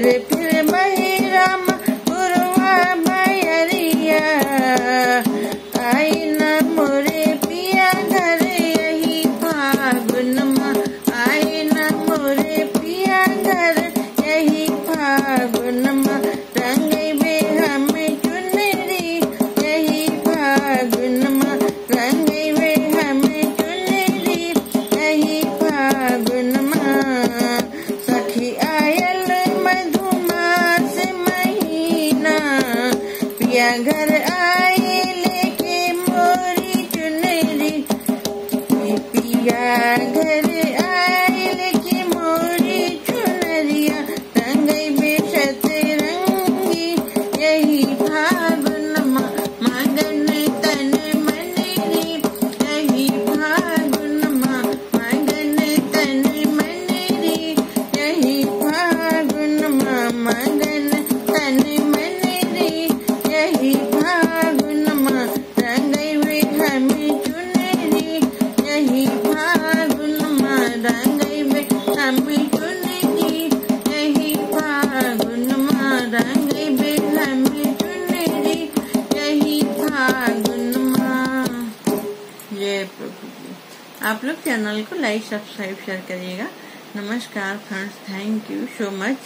Thank you. 点开的 ये, आप लोग चैनल को लाइक, सब्सक्राइब शेयर करिएगा। नमस्कार friends thank you so much